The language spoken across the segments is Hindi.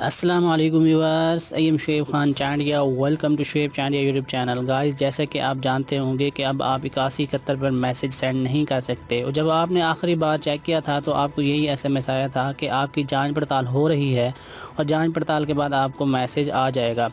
अस्सलाम वालेकुम viewers I am Shoaib Khan Chandia welcome to Shoaib Chandia YouTube channel guys जैसा कि आप जानते होंगे कि अब आप इक्यासी इकहत्तर पर मैसेज सेंड नहीं कर सकते। और जब आपने आखिरी बार चेक किया था तो आपको यही एसएमएस आया था कि आपकी जाँच पड़ताल हो रही है और जाँच पड़ताल के बाद आपको मैसेज आ जाएगा।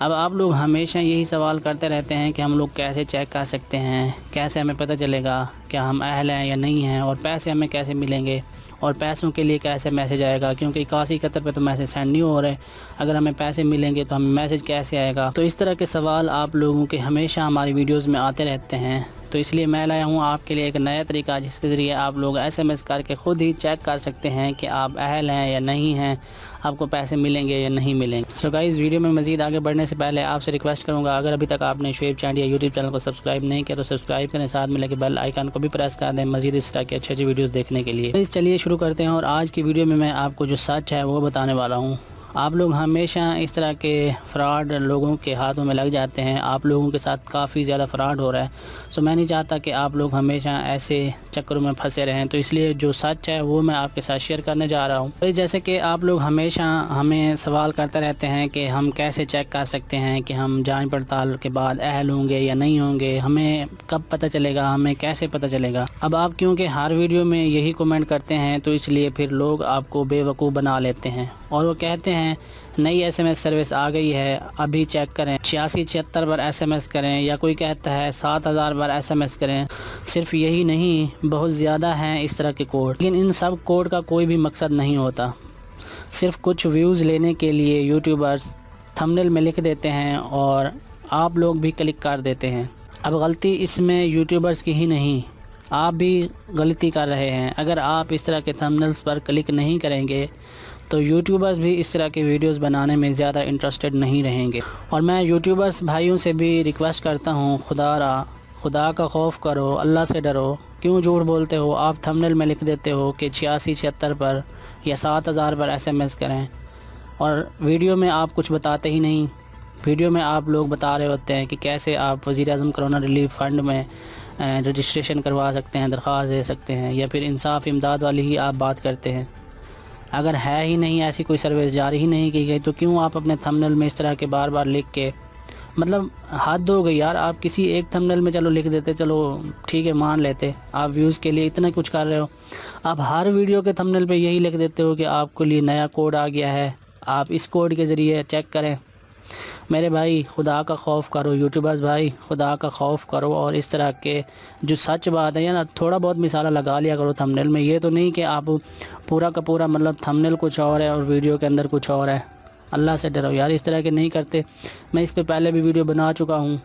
अब आप लोग हमेशा यही सवाल करते रहते हैं कि हम लोग कैसे चेक कर सकते हैं? कैसे हमें पता चलेगा क्या हम अहल हैं या नहीं हैं? और पैसे हमें कैसे मिलेंगे? और पैसों के लिए कैसे मैसेज आएगा? क्योंकि इक्यासी इकहत्तर पे तो मैसेज सेंड नहीं हो रहे। अगर हमें पैसे मिलेंगे तो हमें मैसेज कैसे आएगा? तो इस तरह के सवाल आप लोगों के हमेशा हमारी वीडियोज़ में आते रहते हैं। तो इसलिए मैं लाया हूँ आपके लिए एक नया तरीका जिसके ज़रिए आप लोग एसएमएस करके ख़ुद ही चेक कर सकते हैं कि आप अहल हैं या नहीं हैं, आपको पैसे मिलेंगे या नहीं मिलेंगे। सो so गाइस वीडियो में मजीद आगे बढ़ने से पहले आपसे रिक्वेस्ट करूँगा, अगर अभी तक आपने शुएब या यूट्यूब चैनल को सब्सक्राइब नहीं किया तो सब्सक्राइब करें, साथ में लेके बेल आइकन को भी प्रेस कर दें मजीद इस तरह की अच्छी अच्छी वीडियोज़ देखने के लिए। तो चलिए शुरू करते हैं और आज की वीडियो में मैं आपको जो सच है वो बताने वाला हूँ। आप लोग हमेशा इस तरह के फ़्रॉड लोगों के हाथों में लग जाते हैं। आप लोगों के साथ काफ़ी ज़्यादा फ़्रॉड हो रहा है। सो मैं नहीं चाहता कि आप लोग हमेशा ऐसे चक्करों में फंसे रहें। तो इसलिए जो सच है, वो मैं आपके साथ शेयर करने जा रहा हूँ। तो जैसे कि आप लोग हमेशा हमें सवाल करते रहते हैं कि हम कैसे चेक कर सकते हैं कि हम जाँच पड़ताल के बाद अहल होंगे या नहीं होंगे। हमें कब पता चलेगा? हमें कैसे पता चलेगा? अब आप क्योंकि हर वीडियो में यही कमेंट करते हैं तो इसलिए फिर लोग आपको बेवकूफ़ बना लेते हैं। और वो कहते हैं, नई एसएमएस सर्विस आ गई है, अभी चेक करें। छियासी छिहत्तर पर एसएमएस करें या कोई कहता है सात हज़ार पर एसएमएस करें, सिर्फ़ यही नहीं, बहुत ज़्यादा हैं इस तरह के कोड लेकिन इन सब कोड का कोई भी मकसद नहीं होता। सिर्फ़ कुछ व्यूज़ लेने के लिए यूट्यूबर्स थंबनेल में लिख देते हैं और आप लोग भी क्लिक कर देते हैं। अब गलती इसमें यूट्यूबर्स की ही नहीं आप भी गलती कर रहे हैं। अगर आप इस तरह के थंबनेल्स पर क्लिक नहीं करेंगे तो यूट्यूबर्स भी इस तरह के वीडियोस बनाने में ज़्यादा इंटरेस्टेड नहीं रहेंगे। और मैं यूट्यूबर्स भाइयों से भी रिक्वेस्ट करता हूँ खुदा रा खुदा का खौफ करो, अल्लाह से डरो। क्यों झूठ बोलते हो? आप थंबनेल में लिख देते हो कि छियासी छिहत्तर पर या सात हज़ार पर एसएमएस करें। और वीडियो में आप कुछ बताते ही नहीं। वीडियो में आप लोग बता रहे होते हैं कि कैसे आप वज़ी अजम करोना रिलीफ फ़ंड में रजिस्ट्रेशन करवा सकते हैं, दरख्वास्त दे सकते हैं, या फिर इंसाफ, इमदाद वाली ही आप बात करते हैं। अगर है ही नहीं, ऐसी कोई सर्विस जारी ही नहीं की गई तो क्यों आप अपने थंबनेल में इस तरह के बार बार लिख के मतलब हद हो गई यार, आप किसी एक थंबनेल में चलो लिख देते, चलो ठीक है, मान लेते, आप व्यूज़ के लिए इतना कुछ कर रहे हो। आप हर वीडियो के थंबनेल पे यही लिख देते हो कि आपके लिए नया कोड आ गया है, आप इस कोड के ज़रिए चेक करें। मेरे भाई, खुदा का खौफ करो यूट्यूबर्स भाई, खुदा का खौफ करो और इस तरह के जो सच बात है, या ना, थोड़ा बहुत मिसाला लगा लिया करो थंबनेल में। ये तो नहीं कि आप पूरा का पूरा मतलब थंबनेल कुछ और है और वीडियो के अंदर कुछ और है। अल्लाह से डरो। यार, इस तरह के नहीं करते। मैं इस पर पहले भी वीडियो बना चुका हूँ।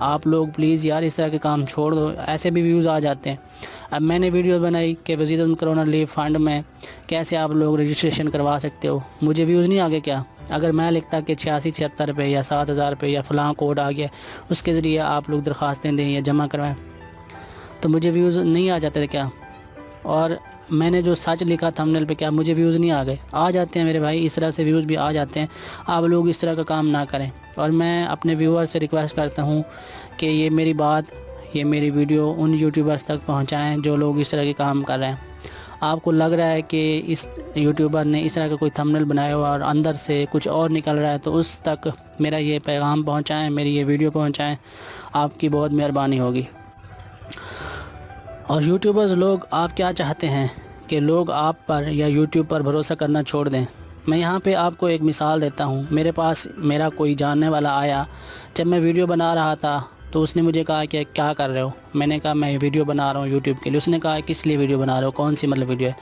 आप लोग प्लीज़ यार, इस तरह के काम छोड़ दो। ऐसे भी व्यूज़ आ जाते हैं। अब मैंने वीडियो बनाई कि वजी करोना लीव फंड में कैसे आप लोग रजिस्ट्रेशन करवा सकते हो। मुझे व्यूज़ नहीं आगे क्या? अगर मैं लिखता कि छियासी छिहत्तर रुपये या सात हज़ार रुपये या फ़लाँ कोड आ गया, उसके ज़रिए आप लोग दरख्वास्तें दें या जमा करवाएँ तो मुझे व्यूज़ नहीं आ जाते थे क्या? और मैंने जो सच लिखा था हमने पे क्या, मुझे व्यूज़ नहीं आ गए। आ जाते हैं मेरे भाई, इस तरह से व्यूज़ भी आ जाते हैं। आप लोग इस तरह का काम ना करें। और मैं अपने व्यूअर से रिक्वेस्ट करता हूँ कि ये मेरी बात, ये मेरी वीडियो उन यूट्यूबर्स तक पहुँचाएँ जो लोग इस तरह के काम कर रहे हैं। आपको लग रहा है कि इस यूट्यूबर ने इस तरह का कोई थंबनेल बनाया हुआ और अंदर से कुछ और निकल रहा है तो उस तक मेरा ये पैगाम पहुँचाएँ, मेरी ये वीडियो पहुँचाएँ। आपकी बहुत मेहरबानी होगी। और यूट्यूबर्स लोग, आप क्या चाहते हैं कि लोग आप पर या यूट्यूब पर भरोसा करना छोड़ दें? मैं यहाँ पे आपको एक मिसाल देता हूँ। मेरे पास मेरा कोई जानने वाला आया। जब मैं वीडियो बना रहा था तो उसने मुझे कहा कि क्या कर रहे हो? मैंने कहा, मैं वीडियो बना रहा हूँ यूट्यूब के लिए। उसने कहा, किस लिए वीडियो बना रहे हो? कौन सी मतलब वीडियो है?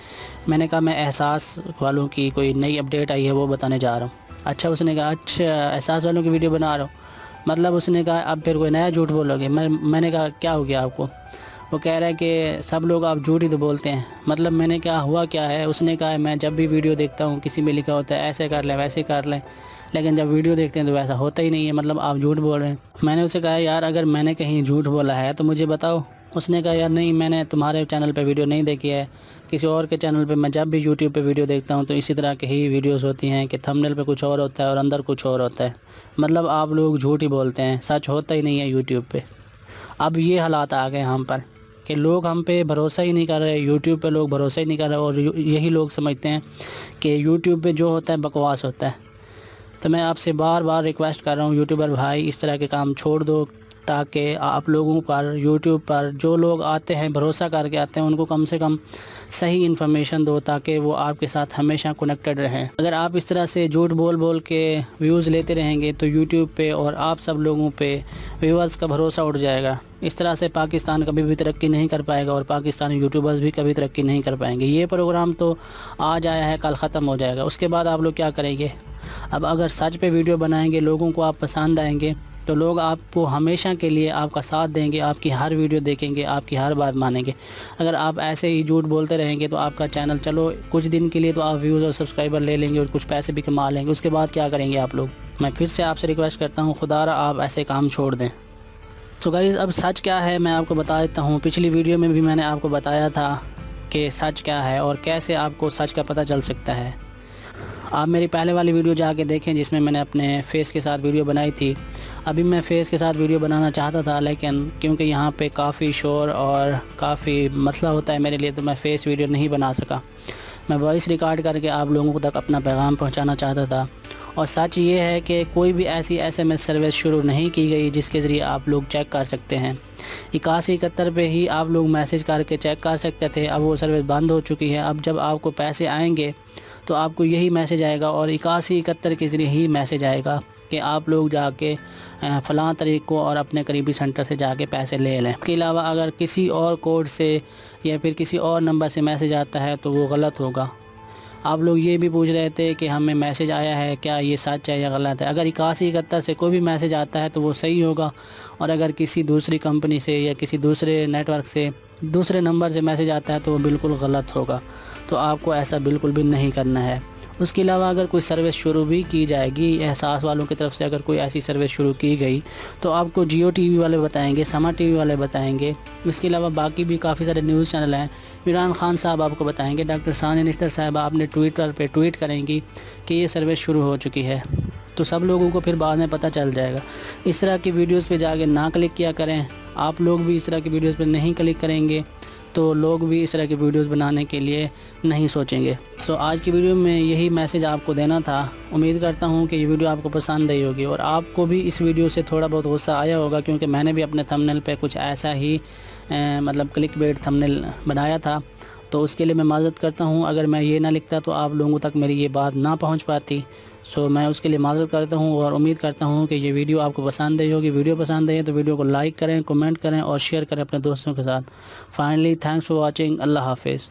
मैंने कहा, मैं एहसास वालों की कोई नई अपडेट आई है, वो बताने जा रहा हूँ। अच्छा उसने कहा अच्छा एहसास वालों की वीडियो बना रहा हूँ? मतलब उसने कहा अब फिर कोई नया झूठ बोलोगे? मैं, मैंने कहा, क्या हो गया आपको? वो कह रहा है कि, सब लोग आप झूठ ही तो बोलते हैं। मतलब मैंने कहा, हुआ क्या है? उसने कहा, मैं जब भी वीडियो देखता हूँ, किसी में लिखा होता है, ऐसे कर लें, वैसे कर लें। लेकिन जब वीडियो देखते हैं तो वैसा होता ही नहीं है मतलब आप झूठ बोल रहे हैं। मैंने उसे कहा, यार, अगर मैंने कहीं झूठ बोला है तो मुझे बताओ। उसने कहा, यार, नहीं, मैंने तुम्हारे चैनल पर वीडियो नहीं देखी है। किसी और के चैनल पे मैं जब भी यूट्यूब पे वीडियो देखता हूँ तो इसी तरह की ही वीडियोस होती हैं कि थंबनेल पे कुछ और होता है और अंदर कुछ और होता है। मतलब आप लोग झूठ ही बोलते हैं, सच होता ही नहीं है यूट्यूब पे। अब ये हालात आ गए हम पर कि लोग हम पे भरोसा ही नहीं कर रहे यूट्यूब पे लोग भरोसा ही नहीं कर रहे और यही लोग समझते हैं कि यूट्यूब पे जो होता है, बकवास होता है। तो मैं आपसे बार बार रिक्वेस्ट कर रहा हूँ यूट्यूबर भाई, इस तरह के काम छोड़ दो ताकि आप लोगों पर यूट्यूब पर जो लोग आते हैं, भरोसा करके आते हैं, उनको कम से कम सही इन्फॉर्मेशन दो ताकि वो आपके साथ हमेशा कनेक्टेड रहें। अगर आप इस तरह से झूठ बोल बोल के व्यूज़ लेते रहेंगे तो यूट्यूब पे और आप सब लोगों पे व्यूअर्स का भरोसा उठ जाएगा। इस तरह से पाकिस्तान कभी भी तरक्की नहीं कर पाएगा और पाकिस्तानी यूट्यूबर्स भी कभी तरक्की नहीं कर पाएँगे। ये प्रोग्राम तो आज आया है, कल ख़त्म हो जाएगा। उसके बाद आप लोग क्या करेंगे? अब अगर सच पे वीडियो बनाएँगे, लोगों को आप पसंद आएँगे तो लोग आपको हमेशा के लिए आपका साथ देंगे, आपकी हर वीडियो देखेंगे, आपकी हर बात मानेंगे। अगर आप ऐसे ही झूठ बोलते रहेंगे तो आपका चैनल चलो, कुछ दिन के लिए तो आप व्यूज़ और सब्सक्राइबर ले लेंगे और कुछ पैसे भी कमा लेंगे। उसके बाद क्या करेंगे आप लोग? मैं फिर से आपसे रिक्वेस्ट करता हूँ खुदारा आप ऐसे काम छोड़ दें। सो गाइज़ अब सच क्या है, मैं आपको बता देता हूँ। पिछली वीडियो में भी मैंने आपको बताया था कि सच क्या है और कैसे आपको सच का पता चल सकता है। आप मेरी पहले वाली वीडियो जाके देखें जिसमें मैंने अपने फेस के साथ वीडियो बनाई थी। अभी मैं फ़ेस के साथ वीडियो बनाना चाहता था, लेकिन क्योंकि यहाँ पे काफ़ी शोर और काफ़ी मसला होता है मेरे लिए तो मैं फ़ेस वीडियो नहीं बना सका। मैं वॉइस रिकॉर्ड करके आप लोगों तक अपना पैगाम पहुँचाना चाहता था। और सच ये है कि कोई भी ऐसी एसएमएस सर्विस शुरू नहीं की गई जिसके ज़रिए आप लोग चेक कर सकते हैं। इक्यासी इकहत्तर पे ही आप लोग मैसेज करके चेक कर सकते थे। अब वो सर्विस बंद हो चुकी है। अब जब आपको पैसे आएँगे तो आपको यही मैसेज आएगा और इक्यासी इकहत्तर के ज़रिए ही मैसेज आएगा कि आप लोग जाके फ़लाँ तरीक को और अपने करीबी सेंटर से जाके पैसे ले लें। इसके अलावा अगर किसी और कोड से या फिर किसी और नंबर से मैसेज आता है तो वो गलत होगा। आप लोग ये भी पूछ रहे थे कि हमें मैसेज आया है, क्या ये सच है या गलत है? अगर इक्यासी इकहत्तर से कोई भी मैसेज आता है तो वो सही होगा। और अगर किसी दूसरी कंपनी से या किसी दूसरे नेटवर्क से, दूसरे नंबर से मैसेज आता है तो वो बिल्कुल गलत होगा। तो आपको ऐसा बिल्कुल भी नहीं करना है। उसके अलावा अगर कोई सर्विस शुरू भी की जाएगी एहसास वालों की तरफ़ से अगर कोई ऐसी सर्विस शुरू की गई तो आपको जियो टीवी वाले बताएँगे समा टीवी वाले बताएँगे। इसके अलावा बाकी भी काफ़ी सारे न्यूज़ चैनल हैं। इमरान खान साहब आपको बताएँगे, डॉक्टर सानी निस्तर साहब आपने ट्विटर पर ट्वीट करेंगी कि ये सर्विस शुरू हो चुकी है। तो सब लोगों को फिर बाद में पता चल जाएगा। इस तरह की वीडियोज़ पर जाके ना क्लिक किया करें। आप लोग भी इस तरह की वीडियोज़ पर नहीं क्लिक करेंगे। तो लोग भी इस तरह की वीडियोस बनाने के लिए नहीं सोचेंगे। सो आज की वीडियो में यही मैसेज आपको देना था। उम्मीद करता हूँ कि ये वीडियो आपको पसंद आई होगी और आपको भी इस वीडियो से थोड़ा बहुत गुस्सा आया होगा क्योंकि मैंने भी अपने थंबनेल पे कुछ ऐसा ही ए, मतलब क्लिक बेट थंबनेल बनाया था। तो उसके लिए मैं माजरत करता हूँ। अगर मैं ये ना लिखता तो आप लोगों तक मेरी ये बात ना पहुँच पाती। सो मैं उसके लिए माजरत करता हूँ और उम्मीद करता हूँ कि ये वीडियो आपको पसंद आई होगी। वीडियो पसंद आई तो वीडियो को लाइक करें, कमेंट करें और शेयर करें अपने दोस्तों के साथ। फाइनली थैंक्स फॉर वॉचिंग अल्लाह हाफिज़।